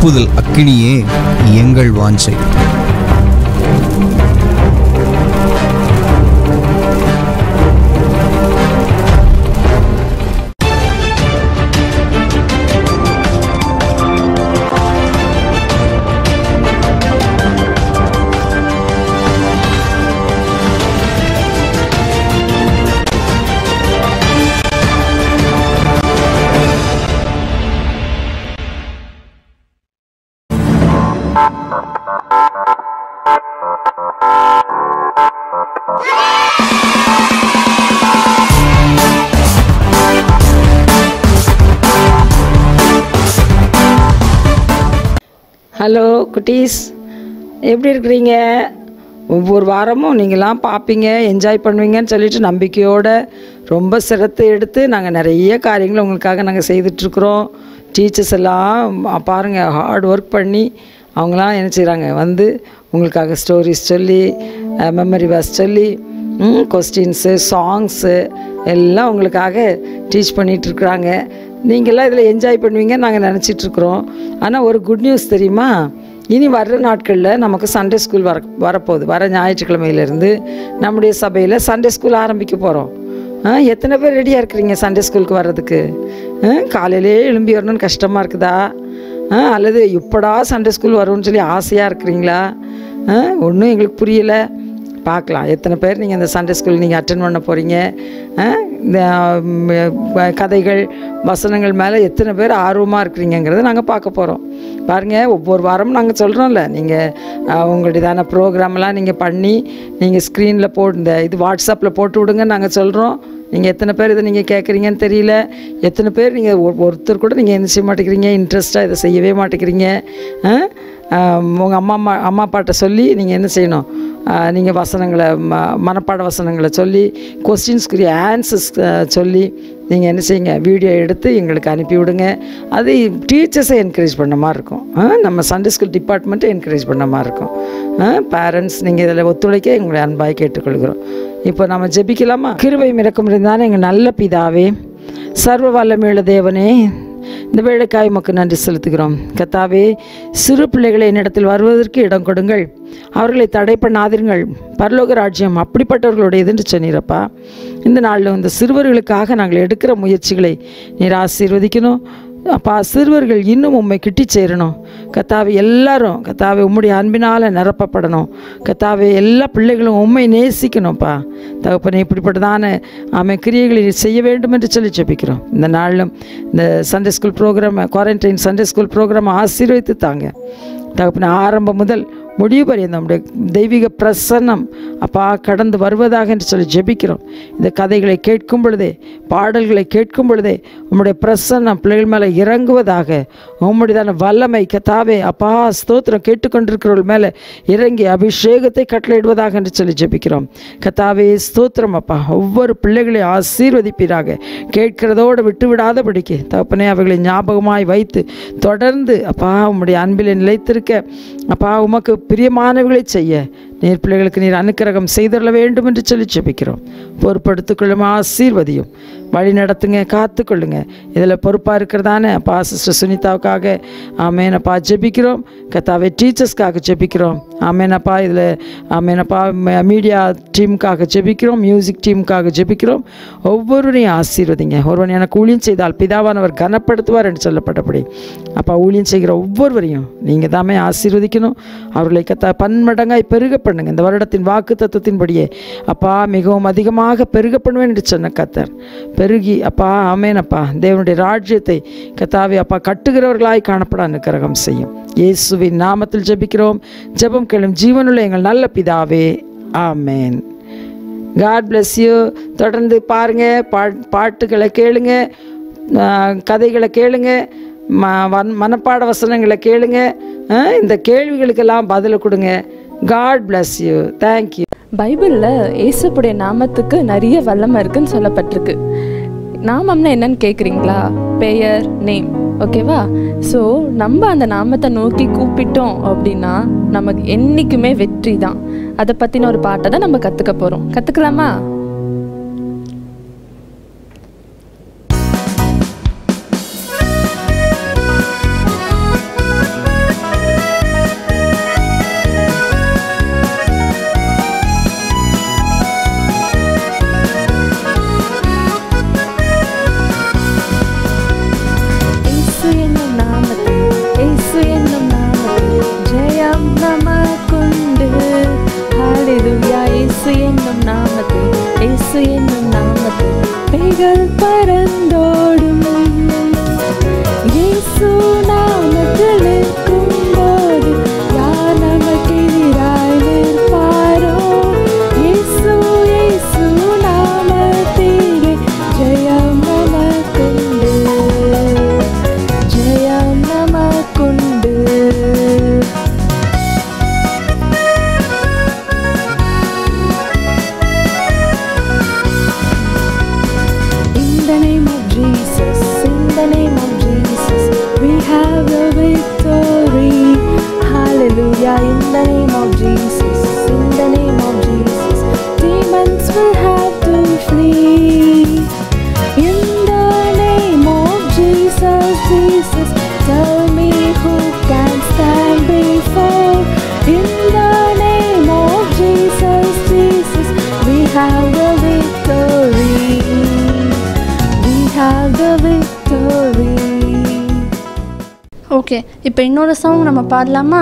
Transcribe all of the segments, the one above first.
எழுப்புதல் அக்கினியே எங்கள் வாஞ்சை. குட்டீஸ் எப்படி இருக்கிறீங்க? ஒவ்வொரு வாரமும் நீங்களாம் பார்ப்பீங்க என்ஜாய் பண்ணுவீங்கன்னு சொல்லிட்டு நம்பிக்கையோடு ரொம்ப சிரத்தை எடுத்து நாங்கள் நிறைய காரியங்களை உங்களுக்காக நாங்கள் செய்துட்ருக்குறோம். டீச்சர்ஸ் எல்லாம் பாருங்கள் ஹார்ட் ஒர்க் பண்ணி அவங்களாம் என்ன செய்கிறாங்க வந்து உங்களுக்காக ஸ்டோரிஸ் சொல்லி மெமரி வாஸ் சொல்லி கொஸ்டின்ஸு சாங்ஸு எல்லாம் உங்களுக்காக டீச் பண்ணிகிட்ருக்குறாங்க நீங்களாம் இதில் என்ஜாய் பண்ணுவீங்க நாங்கள் நினச்சிட்ருக்குறோம். ஆனால் ஒரு குட் நியூஸ் தெரியுமா? இனி வர்ற நாட்களில் நமக்கு சண்டே ஸ்கூல் வர வரப்போகுது. வர ஞாயிற்றுக்கிழமையிலேருந்து நம்முடைய சபையில் சண்டே ஸ்கூல் ஆரம்பிக்க போகிறோம் ஆ எத்தனை பேர் ரெடியாக இருக்கிறீங்க சண்டே ஸ்கூலுக்கு வர்றதுக்கு? காலையிலே எழும்பி வரணும்னு கஷ்டமாக இருக்குதா? ஆ, அல்லது எப்படா சண்டே ஸ்கூல் வரும்னு சொல்லி ஆசையாக இருக்கிறீங்களா? ஒன்றும் எங்களுக்கு புரியலை. பார்க்கலாம். எத்தனை பேர் நீங்கள் இந்த சண்டே ஸ்கூல் நீங்கள் அட்டன் பண்ண போகிறீங்க இந்த கதைகள் வசனங்கள் மேலே எத்தனை பேர் ஆர்வமாக இருக்கிறீங்கிறத நாங்கள் பார்க்க போகிறோம் பாருங்கள் ஒவ்வொரு வாரமும் நாங்கள் சொல்கிறோம்ல நீங்கள் உங்களுடையதான ப்ரோக்ராம்லாம் நீங்கள் பண்ணி நீங்கள் ஸ்க்ரீனில் போட்டு இந்த இது வாட்ஸ்அப்பில் போட்டு விடுங்க நாங்கள் சொல்கிறோம் நீங்கள் எத்தனை பேர் இதை நீங்கள் கேட்குறீங்கன்னு தெரியல. எத்தனை பேர் நீங்கள் ஒருத்தர் கூட நீங்கள் என்ன செய்ய மாட்டேங்கிறீங்க இன்ட்ரெஸ்ட்டாக இதை செய்யவே மாட்டேங்கிறீங்க உங்கள் அம்மா அம்மா அம்மா அப்பாட்ட சொல்லி நீங்கள் என்ன செய்யணும்? நீங்கள் வசனங்களை ம மனப்பாட வசனங்களை சொல்லி கொஸ்டின்ஸ்க்குரிய ஆன்சர்ஸ் சொல்லி நீங்கள் என்ன செய்யுங்க? வீடியோ எடுத்து எங்களுக்கு அனுப்பிவிடுங்க அது டீச்சர்ஸை என்கரேஜ் பண்ண மாதிரி இருக்கும். நம்ம சண்டே ஸ்கூல் டிபார்ட்மெண்ட்டை என்கரேஜ் பண்ண மாதிரி இருக்கும். பேரண்ட்ஸ் நீங்கள் இதில் ஒத்துழைக்க எங்களை அன்பாய் கேட்டுக்கொள்கிறோம். இப்போ நம்ம ஜெபிக்கலாமா? கிருபை மிரக்கம் இருந்தாலும் எங்கள் நல்ல பிதாவே சர்வ வல்லமையுள்ள தேவனே இந்த வேலைக்காய் மக்கள் நன்றி செலுத்துகிறோம். கத்தாவே சிறு பிள்ளைகளை என்னிடத்தில் வருவதற்கு இடம் கொடுங்கள். அவர்களை தடை பண்ணாதிருங்கள். பரலோக ராஜ்யம் அப்படிப்பட்டவர்களுடையது என்று சொன்னீரப்பா இந்த நாளில் இந்த சிறுவர்களுக்காக நாங்கள் எடுக்கிற முயற்சிகளை நீர் ஆசீர்வதிக்கணும். அப்பா சிறுவர்கள் இன்னும் உண்மை கிட்டி சேரணும். கத்தாவை எல்லாரும் கத்தாவை உம்முடைய அன்பினால் நிரப்பப்படணும். கத்தாவை எல்லா பிள்ளைகளும் உண்மை நேசிக்கணும்ப்பா. தகப்பனை இப்படிப்பட்டதான ஆமை கிரியைகளை செய்ய வேண்டும் என்று சொல்லி ஜெபிக்கிறோம். இந்த நாளிலும் இந்த Sunday school program quarantine Sunday school program ஆசீர்வதித்து தாங்க. தகப்பனை ஆரம்பம் முதல் முடிவு பரியந்தம் நம்முடைய தெய்வீக பிரசன்னம் அப்பா கடந்து வருவதாக என்று சொல்லி ஜெபிக்கிறோம். இந்த கதைகளை கேட்கும் பொழுதே பாடல்களை கேட்கும் பொழுதே உம்முடைய பிரசன்னம் பிள்ளைகள் மேலே இறங்குவதாக உம்முடையதான வல்லமை கத்தாவே அப்பா ஸ்தோத்திரம் கேட்டுக்கொண்டிருக்கிறவர்கள் மேலே இறங்கி அபிஷேகத்தை கட்டளையிடுவதாக என்று சொல்லி ஜெபிக்கிறோம். கத்தாவே ஸ்தோத்திரம் அப்பா ஒவ்வொரு பிள்ளைகளையும் ஆசீர்வதிப்பீராக. கேட்கிறதோடு விட்டு விடாதபடிக்கு தகப்பனே அவைகளை ஞாபகமாய் வைத்து தொடர்ந்து அப்பா உம்முடைய அன்பில் நிலைத்திருக்க அப்பா உமக்கு பிரியமானவைகளை செய்ய. நீர் பிள்ளைகளுக்கு நீர் அனுக்கிரகம் செய்தரல வேண்டும் என்று சொல்லி ஜெபிக்கிறோம். பொறுப்படுத்திக்கொள்ளும் ஆசீர்வதியும். வழி நடத்துங்க காத்துக்கொள்ளுங்க. இதில் பொறுப்பாக இருக்கிறதானே அப்பா சிஸ்டர் சுனிதாவுக்காக ஆமேனப்பா ஜெபிக்கிறோம். கத்தாவே டீச்சர்ஸ்க்காக ஜெபிக்கிறோம். ஆமேனப்பா இதில் ஆமேனப்பா மீடியா டீமுக்காக ஜெபிக்கிறோம் மியூசிக் டீமுக்காக ஜெபிக்கிறோம். ஒவ்வொருவரையும் ஆசீர்வதிங்க. ஒருவன் எனக்கு ஊழியம் செய்தால் பிதாவானவர் கனப்படுத்துவார் என்று சொல்லப்பட்டபடி. அப்பா ஊழியம் செய்கிற ஒவ்வொருவரையும் நீங்கள் தாமே ஆசீர்வதிக்கணும். அவர்களை கத்தா பன்மடங்காய் பெருகப்பட பண்ணுங்க இந்த வருடத்தின் வாக்கு தத்துவத்தின்படியே அப்பா மிகவும் அதிகமாக பெருக பண்ணுவேன் என்று சொன்ன கத்தர் பெருகி அப்பா ஆமேனப்பா தேவனுடைய ராஜ்யத்தை கத்தாவே அப்பா கட்டுகிறவர்களாய் காணப்பட அனுக்கிரகம் செய்யும். இயேசுவின் நாமத்தில் ஜெபிக்கிறோம். ஜெபம் கேளும் ஜீவனுள்ள எங்கள் நல்ல பிதாவே ஆமேன். காட் பிளஸ் யூ தொடர்ந்து பாருங்க பா பாட்டுகளை கேளுங்க கதைகளை கேளுங்க ம வன் மனப்பாட வசனங்களை கேளுங்க ஆ, இந்த கேள்விகளுக்கெல்லாம் பதில் கொடுங்க. காட் பிளஸ் யூ தேங்க்யூ பைபிளில் ஏசப்புடைய நாமத்துக்கு நிறைய வல்லமை இருக்குன்னு சொல்லப்பட்டிருக்கு. நாமம்னா என்னன்னு கேட்குறீங்களா பெயர் நேம் ஓகேவா ஸோ நம்ம அந்த நாமத்தை நோக்கி கூப்பிட்டோம் அப்படின்னா நமக்கு என்றைக்குமே வெற்றி தான் அதை பற்றின ஒரு பாட்டை தான் நம்ம கற்றுக்க போகிறோம் கற்றுக்கலாமா நம்ம பாடலாமா?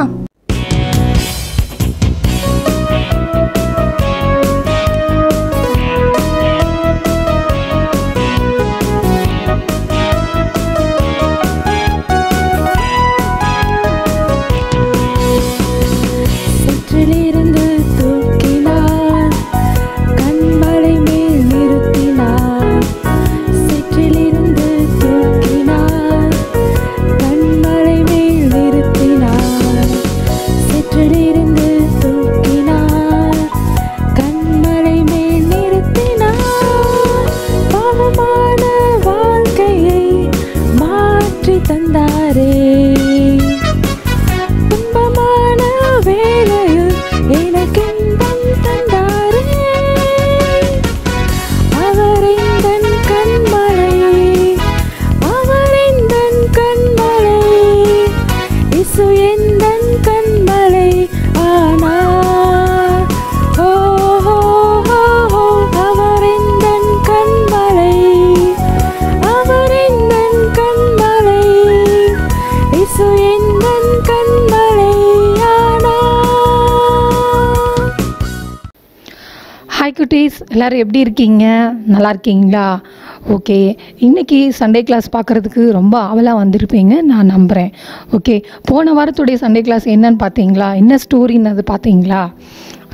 எல்லோரும் எப்படி இருக்கீங்க? நல்லா இருக்கீங்களா? ஓகே. இன்னைக்கு சண்டே கிளாஸ் பார்க்குறதுக்கு ரொம்ப ஆவலாக வந்திருப்பீங்க. நான் நம்புகிறேன் ஓகே. போன வாரத்துடைய சண்டே கிளாஸ் என்னன்னு பார்த்தீங்களா? என்ன ஸ்டோரின்னு அது பார்த்தீங்களா?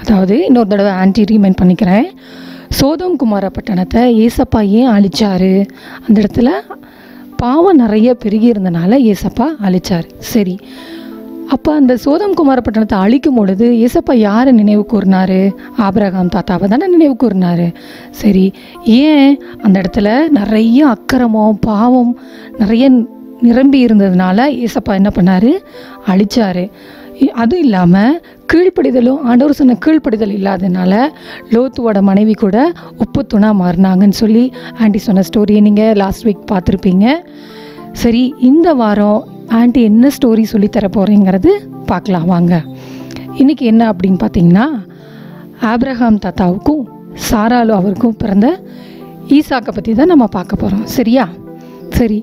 அதாவது இன்னொரு தடவை ஆன்டி ரீமைண்ட் பண்ணிக்கிறேன். சோதம் குமார பட்டணத்தை ஏசப்பா ஏன் அழிச்சார்? அந்த இடத்துல பாவம் நிறைய பெருகி இருந்தனால ஏசப்பா அழிச்சார். சரி. அப்போ அந்த சோதம் குமாரப்பட்டினத்தை அழிக்கும் பொழுது ஏசப்பா யாரை நினைவு கூறினாரு ஆபிரகாம் தாத்தாவை தானே நினைவு கூறினாரு சரி ஏன் அந்த இடத்துல நிறைய அக்கிரமம் பாவம் நிறைய நிரம்பி இருந்ததுனால ஏசப்பா என்ன பண்ணார்? அழித்தார் அதுவும் இல்லாமல் கீழ்ப்படிதலும் ஆண்டவர் சொன்ன கீழ்ப்படிதல் இல்லாதனால லோத்துவோட மனைவி கூட உப்பு துணா மாறினாங்கன்னு சொல்லி ஆண்டி சொன்ன ஸ்டோரியை நீங்கள் லாஸ்ட் வீக் பார்த்துருப்பீங்க. சரி இந்த வாரம் ஆண்டி என்ன ஸ்டோரி சொல்லித்தர போகிறேங்கிறது பார்க்கலாம் வாங்க. இன்னைக்கு என்ன அப்படின்னு பார்த்தீங்கன்னா ஆப்ரஹாம் தாத்தாவுக்கும் சாராலு அவருக்கும் பிறந்த ஈசாக்கை பற்றி தான் நம்ம பார்க்க போகிறோம் சரியா? சரி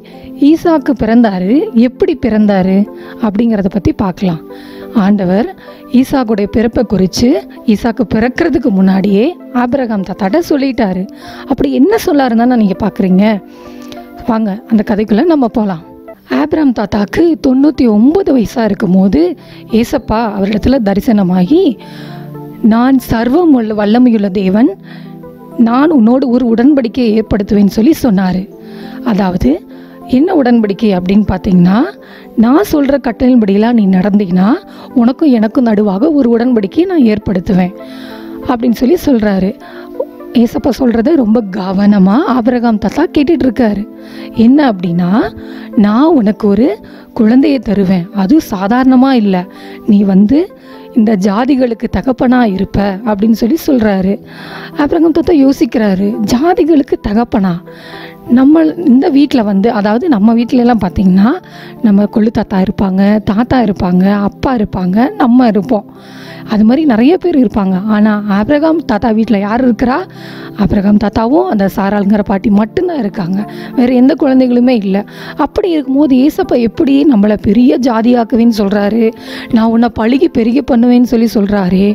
ஈசாக்கு பிறந்தாரு எப்படி பிறந்தாரு அப்படிங்கிறத பற்றி பார்க்கலாம். ஆண்டவர் ஈசாக்குடைய பிறப்பை குறித்து ஈசாக்கு பிறக்கிறதுக்கு முன்னாடியே ஆபிரகாம் தாத்தாட்ட சொல்லிட்டாரு. அப்படி என்ன சொல்லாருன்னு நீங்கள் பார்க்குறீங்க? வாங்க அந்த கதைக்குள்ளே நம்ம போகலாம் ஆப்ராம் தாத்தாக்கு தொண்ணூற்றி ஒம்பது வயசாக இருக்கும்போது ஏசப்பா அவரிடத்துல தரிசனமாகி நான் சர்வம் உள்ள வல்லமையுள்ள தேவன் நான் உன்னோடு ஒரு உடன்படிக்கையை ஏற்படுத்துவேன்னு சொல்லி சொன்னார். அதாவது என்ன உடன்படிக்கை அப்படின்னு பார்த்தீங்கன்னா நான் சொல்கிற கட்டளின்படியெல்லாம் நீ நடந்தீங்கன்னா உனக்கும் எனக்கும் நடுவாக ஒரு உடன்படிக்கையை நான் ஏற்படுத்துவேன் அப்படின்னு சொல்லி சொல்கிறாரு ஏசப்பா சொல்கிறத ரொம்ப கவனமாக ஆபிரகாம் தாத்தா கேட்டுட்டு இருக்காரு என்ன அப்படின்னா நான் உனக்கு ஒரு குழந்தையை தருவேன். அதுவும் சாதாரணமாக இல்லை. நீ வந்து இந்த ஜாதிகளுக்கு தகப்பனாக இருப்ப அப்படின்னு சொல்லி சொல்கிறாரு ஆபிரகாம் தாத்தா யோசிக்கிறாரு ஜாதிகளுக்கு தகப்பனா? நம்ம இந்த வீட்டில் வந்து அதாவது நம்ம வீட்டிலலாம் பார்த்திங்கன்னா நம்ம கொள்ளு தாத்தா இருப்பாங்க தாத்தா இருப்பாங்க அப்பா இருப்பாங்க நம்ம இருப்போம். அது மாதிரி நிறைய பேர் இருப்பாங்க. ஆனால் ஆப்ரகாம் தாத்தா வீட்டில் யார் இருக்கிறா? ஆபிரகாம் தாத்தாவும் அந்த சாராளுங்கிற பாட்டி மட்டும்தான் இருக்காங்க. வேறு எந்த குழந்தைகளுமே இல்லை. அப்படி இருக்கும்போது ஏசப்பா எப்படி நம்மளை பெரிய ஜாதியாக்குவேன்னு சொல்கிறாரு நான் உன்னை பழுகி பெருகி பண்ணுவேன்னு சொல்லி சொல்கிறாரு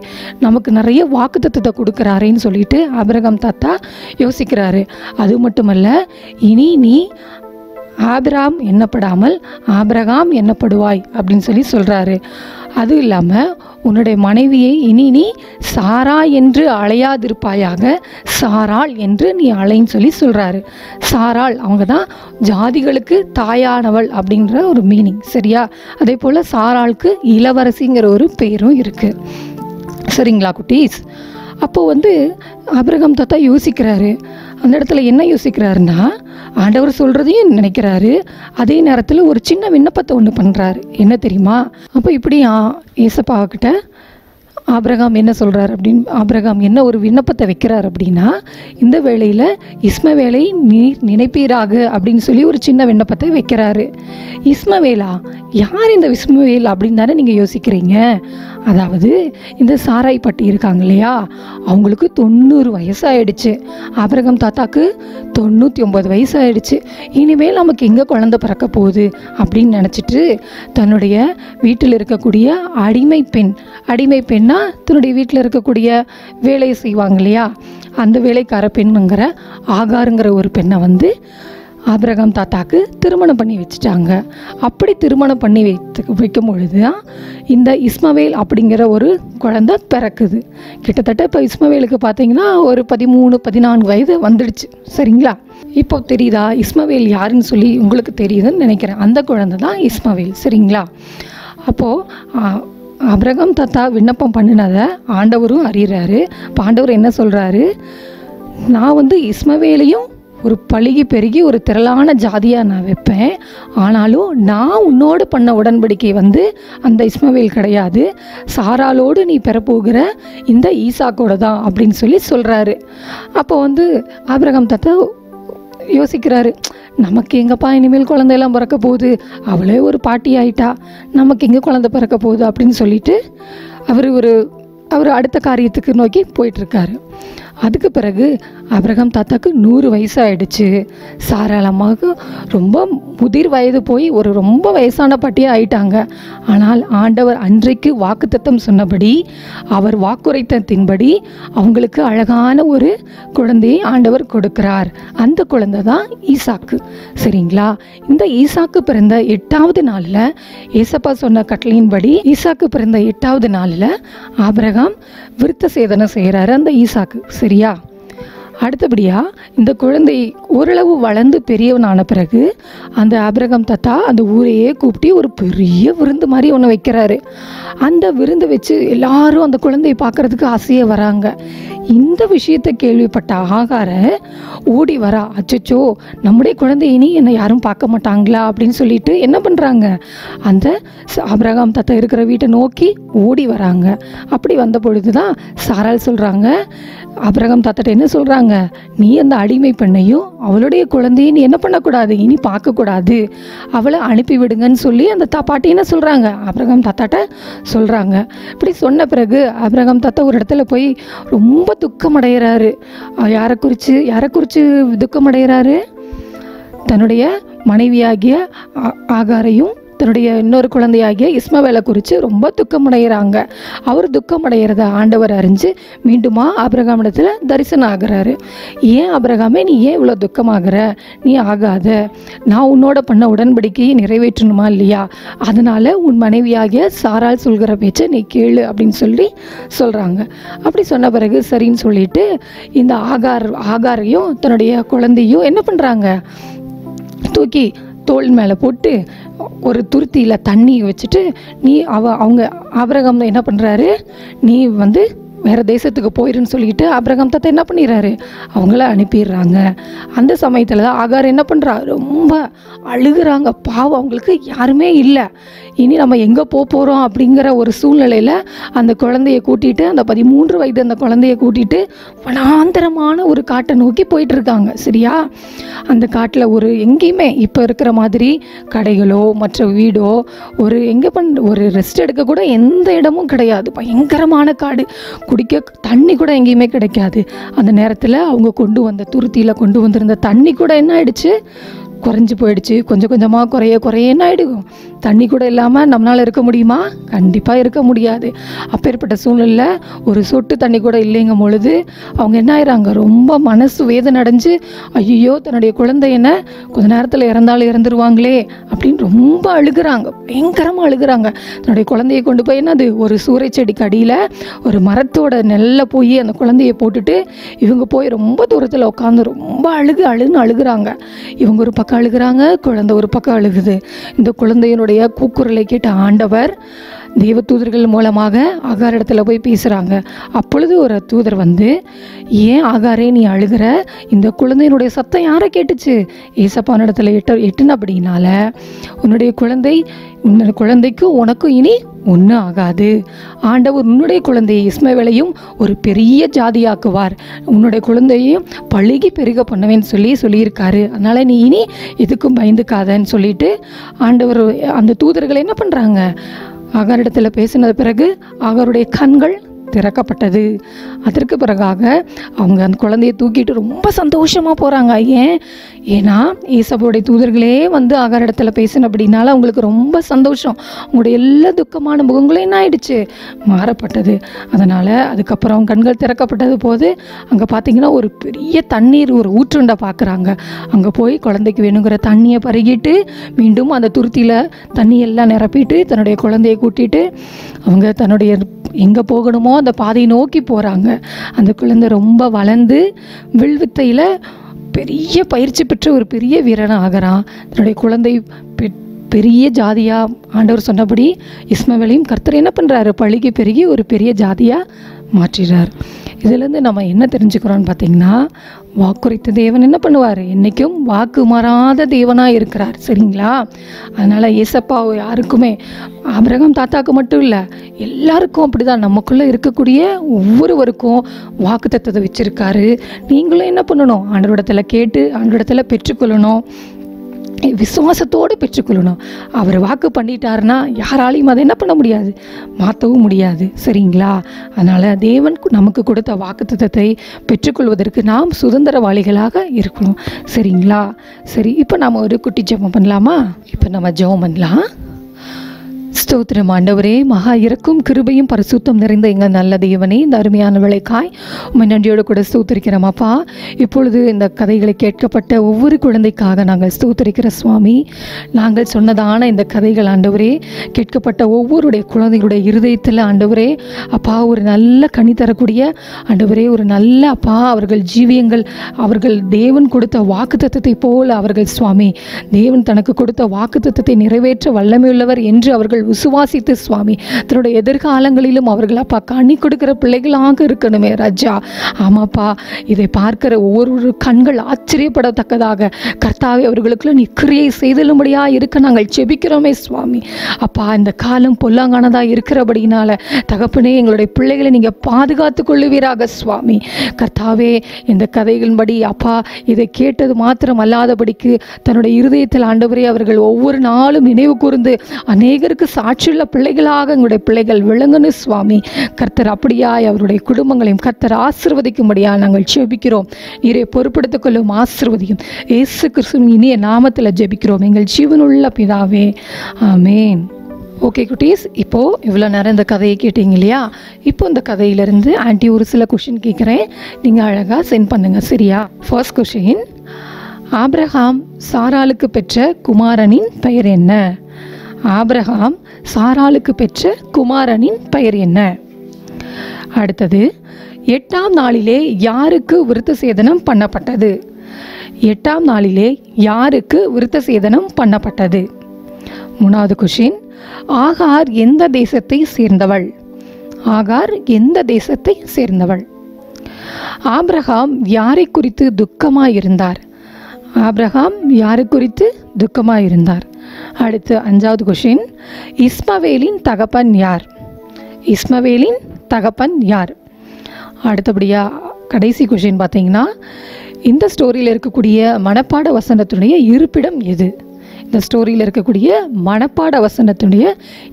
நமக்கு நிறைய வாக்குத்தத்தத்தை கொடுக்குறாரேன்னு சொல்லிட்டு ஆப்ரகாம் தாத்தா யோசிக்கிறாரு. அது மட்டுமல்ல இனி நீ ஆபிராம் எண்ணப்படாமல் ஆபிரகாம் எண்ணப்படுவாய் அப்படின்னு சொல்லி சொல்கிறாரு அதுவும் இல்லாமல் உன்னுடைய மனைவியை இனி நீ சாரா என்று அழையாதிருப்பாயாக சாராள் என்று நீ அழைன்னு சொல்லி சொல்கிறாரு சாராள் அவங்க தான் ஜாதிகளுக்கு தாயானவள் அப்படின்ற ஒரு மீனிங் சரியா? அதே போல் சாராளுக்கு இளவரசிங்கிற ஒரு பேரும் இருக்குது சரிங்களா குட்டீஸ்? அப்போது வந்து அபிரகம் தாத்தா யோசிக்கிறாரு அந்த இடத்துல என்ன யோசிக்கிறாருன்னா ஆண்டவர் சொல்கிறதையும் நினைக்கிறாரு. அதே நேரத்தில் ஒரு சின்ன விண்ணப்பத்தை ஒன்று பண்ணுறாரு என்ன தெரியுமா? அப்போ இப்படி ஏசப்பாக்கிட்ட ஆப்ரகாம் என்ன சொல்கிறார் அப்படின்னு ஆப்ரகாம் என்ன ஒரு விண்ணப்பத்தை வைக்கிறார் அப்படின்னா இந்த வேளையில் இஸ்மவேலை நீர் நினைப்பீராக அப்படின்னு சொல்லி ஒரு சின்ன விண்ணப்பத்தை வைக்கிறாரு. இஸ்மவேலா? யார் இந்த இஸ்மவேல் அப்படின்னு தானே நீங்கள் யோசிக்கிறீங்க? அதாவது இந்த சாராய் பட்டி இருக்காங்க இல்லையா? அவங்களுக்கு தொண்ணூறு வயசாயிடுச்சு. ஆபிரகாம் தாத்தாக்கு தொண்ணூற்றி ஒம்பது வயசாயிடுச்சு. இனிமேல் நமக்கு எங்கே குழந்தை பிறக்க போகுது அப்படின்னு நினச்சிட்டு தன்னுடைய வீட்டில் இருக்கக்கூடிய அடிமை பெண் அடிமை பெண்ணா தன்னுடைய வீட்டில் இருக்கக்கூடிய வேலையை செய்வாங்க இல்லையா? அந்த வேலைக்கார பெண்ணுங்கிற ஆகாருங்கிற ஒரு பெண்ணை வந்து ஆபிரகாம் தாத்தாக்கு திருமணம் பண்ணி வச்சுட்டாங்க. அப்படி திருமணம் பண்ணி வைத்து வைக்கும் பொழுது தான் இந்த இஸ்மவேல் அப்படிங்கிற ஒரு குழந்தை பிறக்குது. கிட்டத்தட்ட இப்போ இஸ்மவேலுக்கு பார்த்தீங்கன்னா ஒரு பதிமூணு பதினான்கு வயது வந்துடுச்சு. சரிங்களா? இப்போ தெரியுதா? இஸ்மவேல் யாருன்னு சொல்லி உங்களுக்கு தெரியுதுன்னு நினைக்கிறேன். அந்த குழந்தை தான் இஸ்மவேல். சரிங்களா? அப்போது அபிரகம் தாத்தா விண்ணப்பம் பண்ணினதை ஆண்டவரும் அறிகிறாரு பாண்டவர் என்ன சொல்கிறாரு நான் வந்து இஸ்மவேலையும் ஒரு பழுகி பெருகி ஒரு திரளான ஜாதியாக நான் வைப்பேன். ஆனாலும் நான் உன்னோடு பண்ண உடன்படிக்கை வந்து அந்த இஸ்மவேல் கிடையாது. சாராலோடு நீ பெறப்போகிற இந்த ஈசாக்கோட தான் அப்படின்னு சொல்லி சொல்கிறாரு அப்போ வந்து ஆபிரகாம் தாத்தா யோசிக்கிறாரு நமக்கு எங்கப்பா இனிமேல் குழந்தையெல்லாம் பிறக்க போகுது? அவளே ஒரு பாட்டி ஆயிட்டா. நமக்கு எங்கே குழந்தை பிறக்க போகுது? அப்படின்னு சொல்லிட்டு அவர் ஒரு அவர் அடுத்த காரியத்துக்கு நோக்கி போயிட்டுருக்காரு அதுக்கு பிறகு அப்ரஹாம் தாத்தாக்கு நூறு வயசாயிடுச்சு. சாராளமாக ரொம்ப முதிர் வயது போய் ஒரு ரொம்ப வயசான பாட்டியாக ஆயிட்டாங்க. ஆனால் ஆண்டவர் அன்றைக்கு வாக்குத்தத்தம் சொன்னபடி அவர் வாக்குரைத்தத்தின்படி அவங்களுக்கு அழகான ஒரு குழந்தையை ஆண்டவர் கொடுக்கிறார். அந்த குழந்தை தான் ஈசாக்கு. சரிங்களா? இந்த ஈசாக்கு பிறந்த எட்டாவது நாளில் ஏசப்பா சொன்ன கட்டளையின்படி ஈசாக்கு பிறந்த எட்டாவது நாளில் ஆபிரகாம் விருத்த சேதனை செய்கிறாரு அந்த ஈசாக்கு. சரியா? அடுத்தபடியாக இந்த குழந்தை ஓரளவு வளர்ந்து பெரியவனான பிறகு அந்த அபிரகம் தாத்தா அந்த ஊரையே கூப்பிட்டு ஒரு பெரிய விருந்து மாதிரி ஒன்று வைக்கிறாரு. அந்த விருந்து வச்சு எல்லாரும் அந்த குழந்தையை பார்க்கறதுக்கு ஆசையே வராங்க. இந்த விஷயத்தை கேள்விப்பட்ட ஆகார ஓடி வரா அச்சச்சோ நம்முடைய குழந்தை இனி என்னை யாரும் பார்க்க மாட்டாங்களா? அப்படின்னு சொல்லிட்டு என்ன பண்ணுறாங்க அந்த அபிரகாம் தத்தா தாத்தா இருக்கிற வீட்டை நோக்கி ஓடி வராங்க. அப்படி வந்த பொழுது தான் சாரால் சொல்கிறாங்க அபிரகாம் தத்தட்ட என்ன சொல்கிறாங்க நீ அந்த அடிமை பெண்ணையும் அவளுடைய குழந்தையும் நீ என்ன பண்ணக்கூடாது? இனி பார்க்கக்கூடாது. அவளை அனுப்பிவிடுங்கன்னு சொல்லி அந்த தா பாட்டி என்ன சொல்கிறாங்க அப்ரகம் தாத்தாட்ட சொல்கிறாங்க இப்படி சொன்ன பிறகு அப்ரகம் தாத்தா ஒரு இடத்துல போய் ரொம்ப துக்கமடைகிறாரு யாரை குறித்து யாரை குறித்து துக்கமடைகிறாரு தன்னுடைய மனைவியாகிய ஆ- ஆகாரையும் தன்னுடைய இன்னொரு குழந்தையாகிய இஸ்மவேலை குறித்து ரொம்ப துக்கமடைகிறாங்க அவர் துக்கமடைகிறத ஆண்டவர் அறிஞ்சு மீண்டுமா ஆபிரகாமிடத்தில் தரிசனம் ஆகுறாரு. ஏன் ஆபிரகாமே நீ ஏன் இவ்வளோ துக்கமாகிற? நீ ஆகாத. நான் உன்னோட பண்ண உடன்படிக்கையை நிறைவேற்றணுமா இல்லையா? அதனால் உன் மனைவியாகிய சாரால் சொல்கிற பேச்சை நீ கேளு அப்படின்னு சொல்லி சொல்கிறாங்க அப்படி சொன்ன பிறகு சரின்னு சொல்லிட்டு இந்த ஆகார் ஆகாரையும் தன்னுடைய குழந்தையும் என்ன பண்ணுறாங்க தூக்கி தோல் மேலே போட்டு ஒரு துருத்தியில் தண்ணி வச்சுட்டு நீ அவ அவங்க ஆபரகம் என்ன பண்ணுறாரு நீ வந்து வேறு தேசத்துக்கு போயிருன்னு சொல்லிட்டு ஆபிரகாம் தாத்தா என்ன பண்ணிடுறாரு அவங்கள அனுப்பிடுறாங்க. அந்த சமயத்தில் தான் ஆகார் என்ன பண்ணுறா ரொம்ப அழுகுறாங்க. பாவம் அவங்களுக்கு யாருமே இல்லை. இனி நம்ம எங்கே போக போகிறோம் அப்படிங்கிற ஒரு சூழ்நிலையில் அந்த குழந்தைய கூட்டிகிட்டு அந்த பதிமூன்று வயது அந்த குழந்தைய கூட்டிகிட்டு வனாந்தரமான ஒரு காட்டை நோக்கி போயிட்டுருக்காங்க. சரியா? அந்த காட்டில் ஒரு எங்கேயுமே இப்போ இருக்கிற மாதிரி கடைகளோ மற்ற வீடோ ஒரு எங்கே பண் ஒரு ரெஸ்ட் எடுக்க கூட எந்த இடமும் கிடையாது. பயங்கரமான காடு. குடிக்க தண்ணி கூட எங்கேயுமே கிடைக்காது. அந்த நேரத்தில் அவங்க கொண்டு வந்த துருத்தியில் கொண்டு வந்திருந்த தண்ணி கூட என்ன ஆயிடுச்சு? குறைஞ்சி போயிடுச்சு. கொஞ்சம் கொஞ்சமாக குறைய குறைய என்ன ஆகிடும் தண்ணி கூட இல்லாமல் நம்மளால் இருக்க முடியுமா? கண்டிப்பாக இருக்க முடியாது. அப்பேற்பட்ட சூழ்நிலையில் ஒரு சொட்டு தண்ணி கூட இல்லைங்கும் பொழுது அவங்க என்ன ஆயிடுறாங்க ரொம்ப மனசு வேதனை அடைஞ்சு ஐயோ தன்னுடைய குழந்தை என்ன? கொஞ்ச நேரத்தில் இறந்தாலும் இறந்துருவாங்களே அப்படின்னு ரொம்ப அழுகுறாங்க. பயங்கரமாக அழுகுறாங்க. தன்னுடைய குழந்தையை கொண்டு போய் என்னது? ஒரு சூறை செடிக்கு அடியில் ஒரு மரத்தோட நெல்ல போய் அந்த குழந்தைய போட்டுட்டு இவங்க போய் ரொம்ப தூரத்தில் உட்காந்து ரொம்ப அழுகு அழுன்னு அழுகுறாங்க. இவங்க ஒரு பக்கம் அழுகுறாங்க குழந்தை ஒரு பக்கம் அழுகுது. இந்த குழந்தையினுடைய கூக்குரலை கேட்ட ஆண்டவர் தேவதூதர்கள் மூலமாக ஆகார் இடத்துல போய் பேசுகிறாங்க அப்பொழுது ஒரு தூதர் வந்து ஏன் ஆகாரே நீ அழுகிற? இந்த குழந்தையினுடைய சத்தம் யாரை கேட்டுச்சு? ஏசப்பான இடத்துல எட்ட எட்டுன அப்படின்னால உன்னுடைய குழந்தை உன்னோட குழந்தைக்கும் உனக்கும் இனி ஒன்றும் ஆகாது. ஆண்டவர் உன்னுடைய குழந்தையை இஸ்மவேலையும் ஒரு பெரிய ஜாதியாக்குவார். உன்னுடைய குழந்தையையும் பழுகி பெருக பண்ணுவேன்னு சொல்லி சொல்லியிருக்காரு. அதனால் நீ இனி எதுக்கும் பயந்துக்காதன்னு சொல்லிட்டு ஆண்டவர் அந்த தூதர்கள் என்ன பண்ணுறாங்க அகரிடத்தில் பேசினது பிறகு ஆகாருடைய கண்கள் திறக்கப்பட்டது. அதற்கு பிறகாக அவங்க அந்த குழந்தைய தூக்கிட்டு ரொம்ப சந்தோஷமாக போகிறாங்க ஏன் ஏன்னா ஏசப்போடைய தூதர்களே வந்து ஆகார இடத்துல பேசணும் அப்படின்னால அவங்களுக்கு ரொம்ப சந்தோஷம். அவங்களுடைய எல்லா துக்கமான முகங்களும் என்ன ஆயிடுச்சு? மாறப்பட்டது. அதனால் அதுக்கப்புறம் கண்கள் திறக்கப்பட்டது போது அங்கே பார்த்தீங்கன்னா ஒரு பெரிய தண்ணீர் ஒரு ஊற்றுண்டை பார்க்குறாங்க அங்கே போய் குழந்தைக்கு வேணுங்கிற தண்ணியை பருகிட்டு மீண்டும் அந்த துருத்தியில் தண்ணி எல்லாம் நிரப்பிட்டு தன்னுடைய குழந்தையை கூட்டிட்டு அவங்க தன்னுடைய எங்கே போகணுமோ அந்த பாதையை நோக்கி போகிறாங்க அந்த குழந்தை ரொம்ப வளர்ந்து வில்வித்தையில் பெரிய பயிற்சி பெற்ற ஒரு பெரிய வீரன் ஆகிறான் தன்னுடைய குழந்தை பெ- பெரிய ஜாதியாக ஆண்டவர் சொன்னபடி இஸ்மவேலையும் கர்த்தர் என்ன பண்ணுறாரு பழுகி பெருகி ஒரு பெரிய ஜாதியாக மாற்றிடுறார். இதுலேருந்து நம்ம என்ன தெரிஞ்சுக்கிறோன்னு பார்த்திங்கன்னா வாக்குரைத்த தேவன் என்ன பண்ணுவார்? என்றைக்கும் வாக்கு மாறாத தேவனாக இருக்கிறார். சரிங்களா? அதனால் ஏசப்பா யாருக்குமே அபிரகம் தாத்தாக்கு மட்டும் இல்லை எல்லாருக்கும் அப்படிதான். நமக்குள்ளே இருக்கக்கூடிய ஒவ்வொருவருக்கும் வாக்கு தத்துவத்தை வச்சுருக்காரு. நீங்களும் என்ன பண்ணணும்? ஆண்டோடத்தில் கேட்டு ஆண்டோடத்தில் பெற்றுக்கொள்ளணும். விசுவாசத்தோடு பெற்றுக்கொள்ளணும். அவர் வாக்கு பண்ணிட்டாருன்னா யாராலையும் அதை என்ன பண்ண முடியாது? மாற்றவும் முடியாது. சரிங்களா? அதனால் தேவன் நமக்கு கொடுத்த வாக்குத்தத்தத்தை பெற்றுக்கொள்வதற்கு நாம் சுதந்திரவாளிகளாக இருக்கணும். சரிங்களா? சரி இப்போ நாம் ஒரு குட்டி ஜெபம் பண்ணலாமா? இப்போ நம்ம ஜெபம் பண்ணலாம். ஸ்தோத்திரம் ஆண்டவரே மகா இறக்கும் கிருபையும் பரிசுத்தம் நிறைந்த எங்கள் நல்ல தேவனே இந்த அருமையான விளைக்காய் உண்மை நன்றியோடு கூட ஸ்தோத்திரிக்கிறோம் அப்பா. இப்பொழுது இந்த கதைகளை கேட்கப்பட்ட ஒவ்வொரு குழந்தைக்காக நாங்கள் ஸ்தோத்திரிக்கிற சுவாமி. நாங்கள் சொன்னதான இந்த கதைகள் ஆண்டவரே கேட்கப்பட்ட ஒவ்வொருடைய குழந்தைகளுடைய இருதயத்தில் ஆண்டவரே அப்பா ஒரு நல்ல கனி தரக்கூடிய ஆண்டவரே ஒரு நல்ல அப்பா அவர்கள் ஜீவியங்கள் அவர்கள் தேவன் கொடுத்த வாக்குத்தத்தத்தை போல அவர்கள் சுவாமி. தேவன் தனக்கு கொடுத்த வாக்குத்தத்தத்தை நிறைவேற்ற வல்லமையுள்ளவர் என்று அவர்கள் விசுவாசித்து சுவாமி தன்னுடைய எதிர்காலங்களிலும் அவர்கள் அப்பா கண்ணி கொடுக்கிற பிள்ளைகளாக இருக்கணுமே ராஜா. ஆமாப்பா இதை பார்க்கிற ஒவ்வொரு கண்கள் ஆச்சரியப்படத்தக்கதாக. கர்த்தாவே அவர்களுக்குள்ள நீ கிரியை செய்தலும்படியாக இருக்க நாங்கள் செபிக்கிறோமே சுவாமி. அப்பா இந்த காலம் பொல்லாங்கானதாக இருக்கிறபடினால தகப்பனே எங்களுடைய பிள்ளைகளை நீங்கள் பாதுகாத்து கொள்ளுவீராக சுவாமி. கர்த்தாவே இந்த கதைகளின்படி அப்பா இதை கேட்டது மாத்திரம் அல்லாதபடிக்கு தன்னுடைய இருதயத்தில் ஆண்டவரே அவர்கள் ஒவ்வொரு நாளும் நினைவு கூர்ந்து அநேகருக்கு சாட்சியுள்ள பிள்ளைகளாக எங்களுடைய பிள்ளைகள் விளங்கணும் சுவாமி. கர்த்தர் அப்படியாய் அவருடைய குடும்பங்களையும் கர்த்தர் ஆசிர்வதிக்கும்படியா நாங்கள் ஜெபிக்கிறோம். நீரை பொறுப்படுத்திக் கொள்ளும் ஆசிர்வதியும் இயேசு கிறிஸ்துவின் இனிய நாமத்தில் ஜெபிக்கிறோம். எங்கள் ஜீவனுள்ள பிதாவே. ஆமேன். ஓகே குட்டீஸ் இப்போது இவ்வளோ நேரம் இந்த கதையை கேட்டீங்க இல்லையா? இப்போ இந்த கதையிலேருந்து ஆன்ட்டி ஒரு சில கொஷின் கேட்குறேன். நீங்கள் அழகாக சென்ட் பண்ணுங்கள் சரியா? ஃபர்ஸ்ட் கொஷின் ஆப்ரஹாம் சாராளுக்கு பெற்ற குமாரனின் பெயர் என்ன? ஆப்ரஹாம் சாராளுக்கு பெற்ற குமாரனின் பெயர் என்ன? அடுத்தது எட்டாம் நாளிலே யாருக்கு விருத்த சேதனம் பண்ணப்பட்டது? எட்டாம் நாளிலே யாருக்கு விருத்த சேதனம் பண்ணப்பட்டது? மூணாவது குஷின் ஆகார் எந்த தேசத்தை சேர்ந்தவள்? ஆகார் எந்த தேசத்தை சேர்ந்தவள்? ஆப்ரஹாம் யாரை குறித்து துக்கமாக இருந்தார் ஆப்ரஹாம் யாரை குறித்து துக்கமாக இருந்தார் அடுத்து அஞ்சாவது கொஷின் இஸ்மவேலின் தகப்பன் யார்? இஸ்மவேலின் தகப்பன் யார்? அடுத்தபடியாக கடைசி கொஷின் பார்த்தீங்கன்னா இந்த ஸ்டோரியில் இருக்கக்கூடிய மனப்பாட வசனத்துடைய இருப்பிடம் எது? இந்த ஸ்டோரியில் இருக்கக்கூடிய மனப்பாட வசனத்துடைய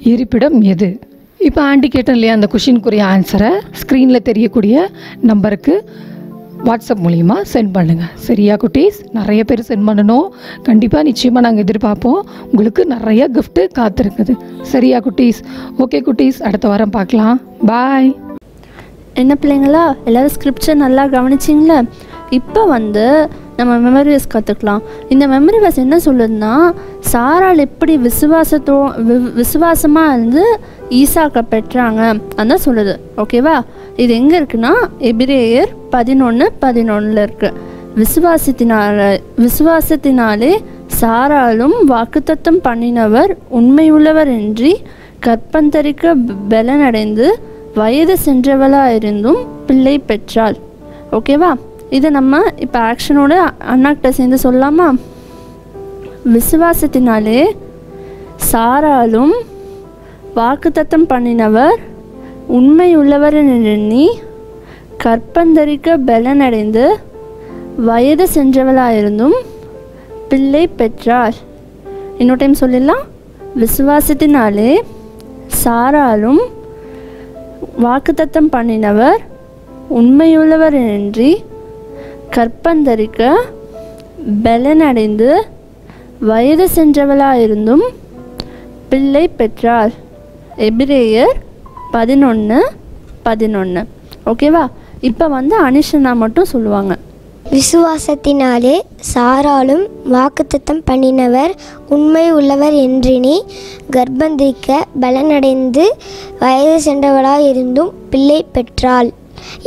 இருப்பிடம் எது? இப்போ ஆண்டி கேட்டேன் இல்லையா அந்த கொஷினுக்குரிய ஆன்சரை ஸ்க்ரீனில் தெரியக்கூடிய நம்பருக்கு வாட்ஸ்அப் மூலிமா சென்ட் பண்ணுங்கள் சரியா குட்டீஸ்? நிறைய பேர் சென்ட் பண்ணணும். கண்டிப்பாக நிச்சயமாக நாங்கள் எதிர்பார்ப்போம். உங்களுக்கு நிறைய கிஃப்ட்டு காத்திருக்குது. சரியா குட்டீஸ்? ஓகே குட்டீஸ். அடுத்த வாரம் பார்க்கலாம். பாய் என்ன பிள்ளைங்களா? எல்லோரும் ஸ்கிரிப்சர் நல்லா கவனிச்சிங்களா? இப்போ வந்து நம்ம மெமரி வேஸ் கற்றுக்கலாம் இந்த மெமரி வேஸ் என்ன சொல்லுதுன்னா சாரால் எப்படி விசுவாசத்தோ வி விசுவாசமாக இருந்து ஈசாக்கை பெற்றாங்க. அதான் சொல்லுது. ஓகேவா இது எங்கே இருக்குன்னா எபிரேயர் பதினொன்று பதினொன்றில் இருக்குது விசுவாசத்தினால விசுவாசத்தினாலே சாராலும் வாக்குத்தத்தம் பண்ணினவர் உண்மையுள்ளவர் என்று கற்பந்தரிக்க பலனடைந்து வயது சென்றவளாக இருந்தும் பிள்ளை பெற்றாள். ஓகேவா இதை நம்ம இப்போ ஆக்ஷனோட அண்ணாக்கிட்ட சேர்ந்து சொல்லலாமா? விசுவாசத்தினாலே சாராலும் வாக்குத்தத்தம் பண்ணினவர் உண்மையுள்ளவர் என்று எண்ணி கற்பந்தரிக்க பலனடைந்து வயது சென்றவளாயிருந்தும் பிள்ளை பெற்றார் இன்னொரு டைம் சொல்லிடலாம். விசுவாசத்தினாலே சாராலும் வாக்குத்தத்தம் பண்ணினவர் உண்மையுள்ளவர் என்று கற்பந்தரிக்க பலனடைந்து வயது சென்றவளாயிருந்தும் பிள்ளை பெற்றார் எபிரேயர் பதினொன்று பதினொன்று ஓகேவா இப்போ வந்து அனிஷனா மட்டும் சொல்லுவாங்க. விசுவாசத்தினாலே சாராலும் வாக்குத்தத்தம் பண்ணினவர் உண்மை உள்ளவர் என்றினி கர்ப்பந்திரிக்க பலனடைந்து வயது சென்றவளாய் இருந்தும் பிள்ளை பெற்றாள்.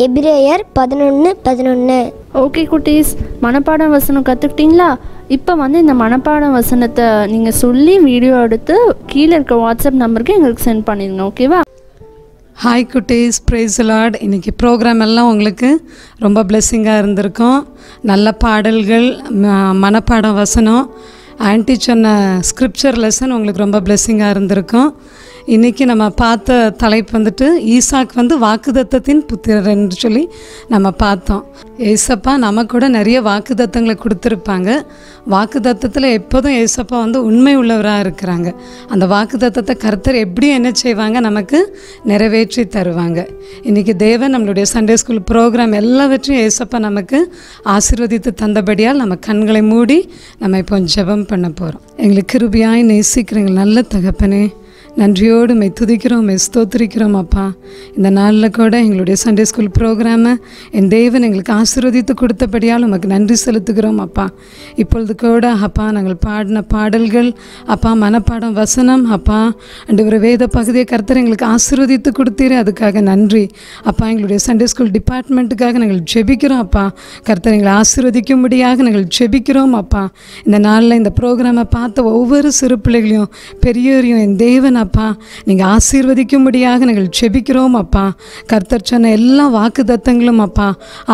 எபிரேயர் பதினொன்று பதினொன்று ஓகே குட்டீஸ். மனப்பாடம் வசனம் கற்றுக்கிட்டீங்களா இப்போ வந்து இந்த மனப்பாடம் வசனத்தை நீங்கள் சொல்லி வீடியோ எடுத்து கீழே இருக்க வாட்ஸ்அப் நம்பருக்கு எங்களுக்கு சென்ட் பண்ணிடுங்க ஓகேவா ஹாய் குட்டீஸ். ப்ரைஸ் லார்ட் இன்றைக்கி ப்ரோக்ராம் எல்லாம் உங்களுக்கு ரொம்ப பிளெஸ்ஸிங்காக இருந்திருக்கும். நல்ல பாடல்கள் ம- மனப்பாடம் வசனம். ஆன்டி சொன்ன ஸ்கிரிப்சர் லெசன் உங்களுக்கு ரொம்ப பிளெஸ்ஸிங்காக இருந்திருக்கும். இன்றைக்கி நம்ம பார்த்த தலைப்பு வந்துட்டு ஈசாக் வந்து வாக்குதத்தத்தின் புத்திரர் என்று சொல்லி நம்ம பார்த்தோம். ஏசப்பா நம்ம கூட நிறைய வாக்குதத்தங்களை கொடுத்துருப்பாங்க. வாக்குதத்தத்தில் எப்போதும் ஏசப்பா வந்து உண்மை உள்ளவராக இருக்கிறாங்க. அந்த வாக்குதத்தத்தை கருத்தர் எப்படி என்ன செய்வாங்க நமக்கு நிறைவேற்றி தருவாங்க. இன்றைக்கி தேவன் நம்மளுடைய சண்டே ஸ்கூல் ப்ரோக்ராம் எல்லாவற்றையும் ஏசப்பா நமக்கு ஆசிர்வதித்து தந்தபடியால் நம்ம கண்களை மூடி நம்ம இப்போ ஜெபம் பண்ண போகிறோம் எங்களுக்கு கிருபியாய் நேசிக்கிறீங்க நல்ல தகப்பனே. நன்றியோடு மெய் துதிக்கிறோம் மெய் ஸ்தோத்திரிக்கிறோம் அப்பா. இந்த நாளில் கூட எங்களுடைய சண்டே ஸ்கூல் ப்ரோக்ராமை என் தேவன் எங்களுக்கு ஆசீர்வதித்து கொடுத்தபடியால் உமக்கு நன்றி செலுத்துகிறோம் அப்பா. இப்பொழுது கூட அப்பா நாங்கள் பாடின பாடல்கள் அப்பா மனப்பாடம் வசனம் அப்பா. அண்டு ஒரு வேத பகுதியை கர்த்தர் எங்களுக்கு ஆசீர்வதித்து கொடுத்தீரே அதுக்காக நன்றி. அப்பா எங்களுடைய சண்டே ஸ்கூல் டிபார்ட்மெண்ட்டுக்காக நாங்கள் ஜெபிக்கிறோம் அப்பா. கர்த்தர் எங்களை ஆசீர்வதிக்கும்படியாக நாங்கள் ஜெபிக்கிறோம் அப்பா. இந்த நாளில் இந்த ப்ரோக்ராமை பார்த்த ஒவ்வொரு சிறு பிள்ளைகளையும் பெரியோரையும் என் தேவன் அப்பா. நீங்கள் ஆசீர்வதிக்கும்படியாக நாங்கள் செபிக்கிறோம் அப்பா. கர்த்தர் சொன்ன எல்லா வாக்கு தத்தங்களும் அப்பா.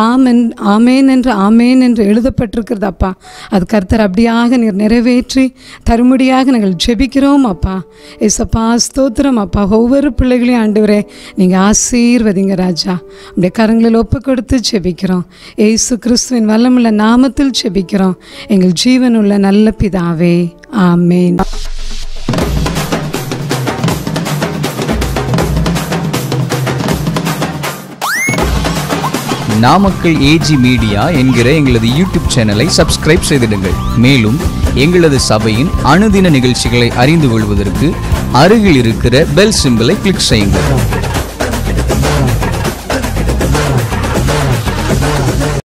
ஆமென் ஆமேன் என்று ஆமேன் என்று எழுதப்பட்டிருக்கிறது அப்பா. அது கர்த்தர் அப்படியாக நீர் நிறைவேற்றி தரும்படியாக நாங்கள் செபிக்கிறோம் அப்பா. ஏசப்பா ஸ்தோத்திரம் அப்பா. ஒவ்வொரு பிள்ளைகளையும் ஆண்டவரே நீங்கள் ஆசீர்வதிங்க ராஜா. அப்படியே கரங்களில் ஒப்பு கொடுத்து ஜெபிக்கிறோம். ஏசு கிறிஸ்துவின் வல்லமுள்ள நாமத்தில் ஜெபிக்கிறோம். எங்கள் ஜீவனுள்ள நல்ல பிதாவே. ஆமேன். நாமக்கல் ஏஜி மீடியா என்கிற எங்களது யூடியூப் சேனலை சப்ஸ்கிரைப் செய்திடுங்கள். மேலும் எங்களது சபையின் அனுதின நிகழ்ச்சிகளை அறிந்து கொள்வதற்கு அருகில் இருக்கிற பெல் சிம்பிளை கிளிக் செய்யுங்கள்.